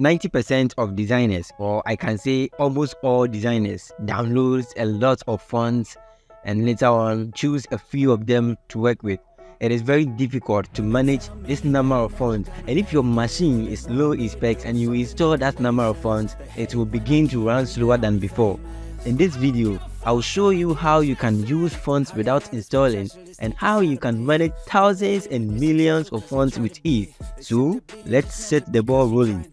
90% of designers, or I can say almost all designers, downloads a lot of fonts and later on choose a few of them to work with. It is very difficult to manage this number of fonts and if your machine is low in specs and you install that number of fonts, it will begin to run slower than before. In this video, I'll show you how you can use fonts without installing and how you can manage thousands and millions of fonts with ease. So let's set the ball rolling.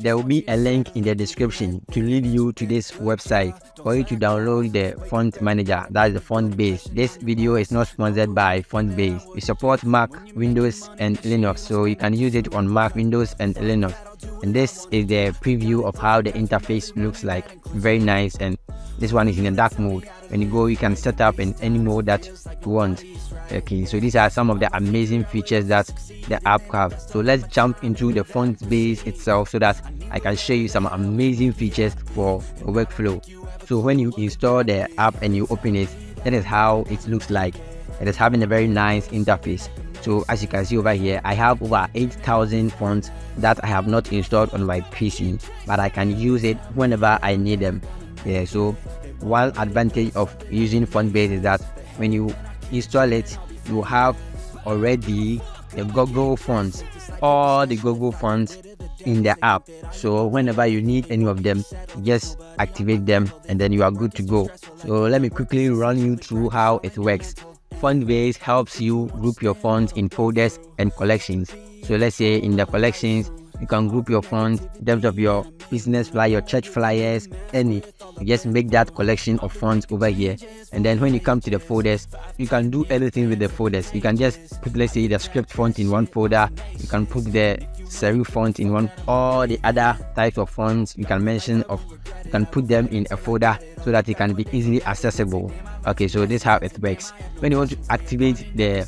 There will be a link in the description to lead you to this website for you to download the font manager, that's the Fontbase. This video is not sponsored by Fontbase. We support Mac, Windows and Linux, so you can use it on Mac, Windows and Linux. And this is the preview of how the interface looks like. Very nice and this one is in a dark mode. When you go, you can set up in any mode that you want. Okay, so these are some of the amazing features that the app have. So let's jump into the Fontbase itself so that I can show you some amazing features for workflow. So when you install the app and you open it, that is how it looks like. It is having a very nice interface. So as you can see over here, I have over 8,000 fonts that I have not installed on my PC, but I can use it whenever I need them. Yeah, so one advantage of using Fontbase is that when you install it, you have already the Google fonts, all the Google fonts in the app. So whenever you need any of them, just activate them and then you are good to go. So let me quickly run you through how it works. Fontbase helps you group your fonts in folders and collections. So let's say in the collections, you can group your fonts in terms of your business flyer, your church flyers, any. You just make that collection of fonts over here. And then when you come to the folders, you can do anything with the folders. You can just put, let's say, the script font in one folder. You can put the serif font in one, all the other types of fonts you can mention of, you can put them in a folder so that it can be easily accessible. Okay, so this is how it works. When you want to activate the,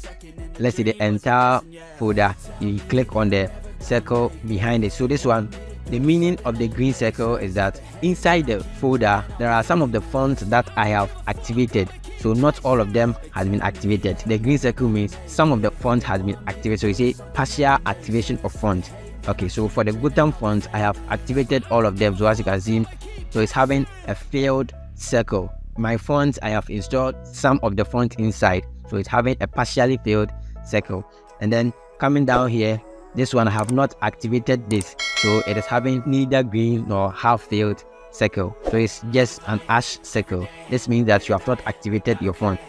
let's say, the entire folder, you click on the circle behind it. So this one, the meaning of the green circle is that inside the folder, there are some of the fonts that I have activated. So not all of them has been activated. The green circle means some of the font has been activated. So you say partial activation of font. Okay, so for the Gotham font, I have activated all of them. So as you can see, so it's having a filled circle. My fonts, I have installed some of the font inside. So it's having a partially filled circle. And then coming down here, this one have not activated this, so it is having neither green nor half filled circle. So it's just an ash circle. This means that you have not activated your font.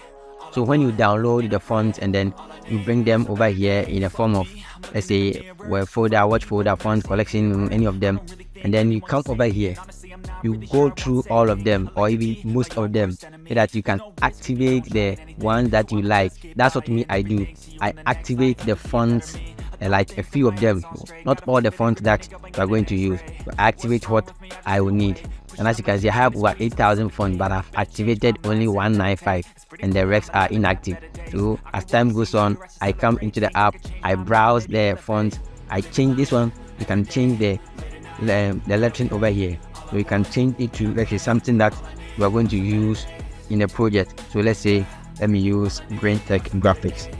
So when you download the fonts and then you bring them over here in a form of let's say web folder, watch folder, font collection, any of them, and then you come over here. You go through all of them or even most of them so that you can activate the ones that you like. That's what me I do. I activate the fonts uh, like a few of them, not all the fonts that we are going to use. But activate what I will need. And as you can see, I have over 8,000 fonts, but I've activated only 195 and the rest are inactive. So as time goes on, I come into the app, I browse the fonts, I change this one. You can change the the, the lettering over here. So you can change it to let's say something that we are going to use in the project. So let's say let me use Braintech Graphics.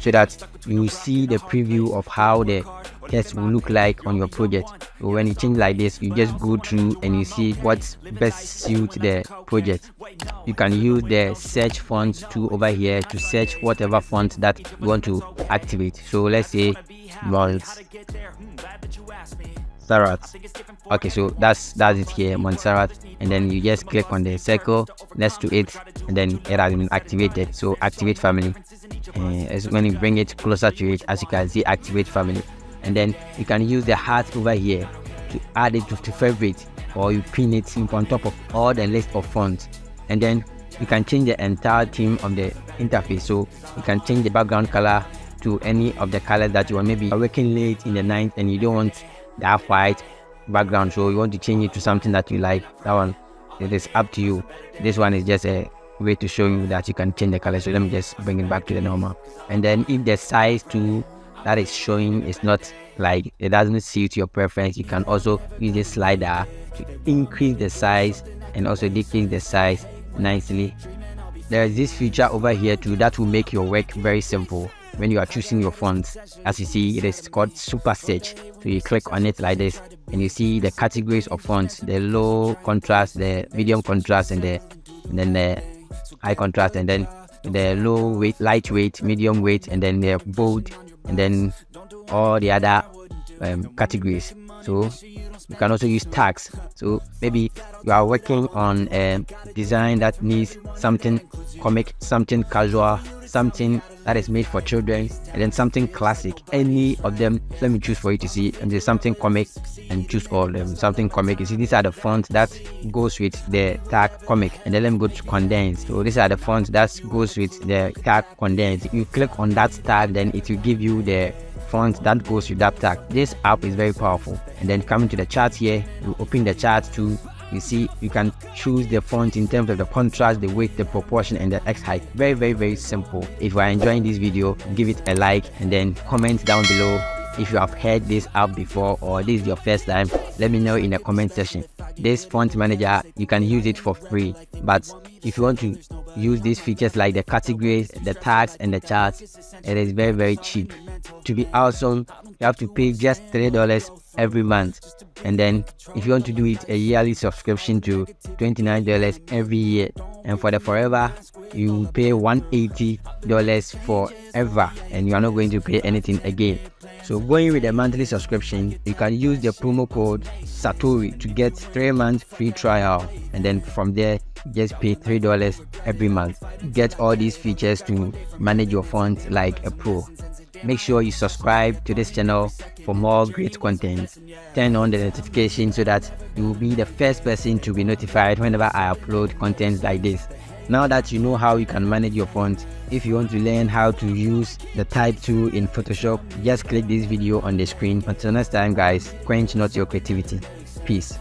So that you see the preview of how the test will look like on your project. So when you change like this, you just go through and you see what best suits the project. You can use the search fonts tool over here to search whatever font that you want to activate. So let's say Montserrat. Okay, so that's that's it here, Montserrat, and then you just click on the circle next to it, and then it has been activated. So activate family. Uh, as when you bring it closer to it. As you can see activate family. And then you can use the heart over here to add it to, to favorite or you pin it on top of all the list of fonts. And then you can change the entire theme of the interface. So you can change the background color to any of the colors that you want. Maybe working late in the night and you don't want that white background so you want to change it to something that you like that one it is up to you this one is just a way to show you that you can change the color. So let me just bring it back to the normal. And then if the size too that is showing is not like it doesn't suit your preference, you can also use this slider to increase the size and also decrease the size nicely. There is this feature over here too that will make your work very simple. When you are choosing your fonts. As you see, it is called Super Search. So you click on it like this and you see the categories of fonts, the low contrast, the medium contrast, and the and then the high contrast, and then the low weight, lightweight, medium weight, and then the bold, and then all the other um, categories. So you can also use tags. So maybe you are working on a design that needs something comic, something casual, something that is made for children, and then something classic. Any of them, let me choose for you to see. And there's something comic, and choose all of them. Something comic. You see, these are the fonts that goes with the tag comic, and then let me go to condense. So these are the fonts that goes with the tag condense. You click on that tag, then it will give you the font that goes with that tag. This app is very powerful. And then coming to the chart here, you open the chart to you see you can choose the font in terms of the contrast the weight the proportion and the x height. Very very very simple. If you are enjoying this video give it a like and then comment down below if you have heard this app before or this is your first time. Let me know in the comment section. This font manager you can use it for free. But if you want to use these features like the categories the tags and the charts. It is very very cheap. To be awesome you have to pay just three dollars every month. And then if you want to do it a yearly subscription to $29 every year and for the forever you pay $180 forever and you are not going to pay anything again. So going with a monthly subscription you can use the promo code satori to get three months free trial and then from there just pay three dollars every month. Get all these features to manage your funds like a pro make sure you subscribe to this channel for more great content. Turn on the notification so that you will be the first person to be notified whenever i upload content like this. Now that you know how you can manage your fonts if you want to learn how to use the type tool in photoshop just click this video on the screen. Until next time guys quench not your creativity. Peace